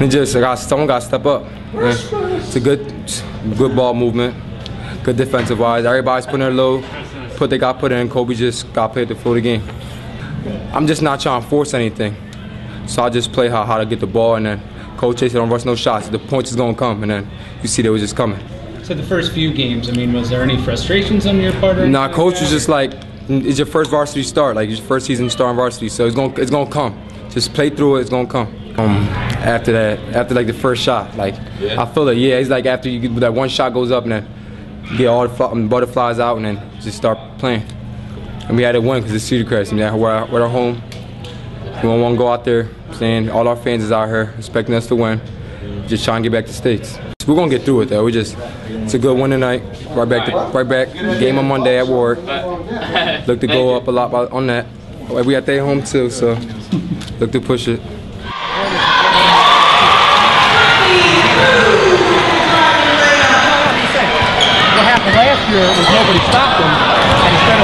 And just I got someone got to step up. man. It's a good, good ball movement, good defensive wise. Everybody's putting their low, put they got put in. Kobe just got paid to flow the game. I'm just not trying to force anything, so I just play how how to get the ball, and then coach said don't rush no shots. The points is gonna come, and then you see they was just coming. So the first few games, I mean, was there any frustrations on your part? Or Nah, coach like was just like, it's your first varsity start, like it's your first season starting varsity, so it's gonna it's gonna come. Just play through it, it's gonna come. Um, after that, after like the first shot, like I feel it. Yeah, it's like after you get that one shot goes up and then get all the um, butterflies out and then just start playing. And we had to win because it's Cedar Crest. I mean, we're, we're at home. We don't want to go out there saying all our fans is out here expecting us to win. Just trying to get back to states. We're gonna get through it though. We just it's a good win tonight. Right back, to, right back. Game on Monday at Ward. Look to go up a lot on that. We at their home too, so look to push it. Last year was nobody stopped them. And instead of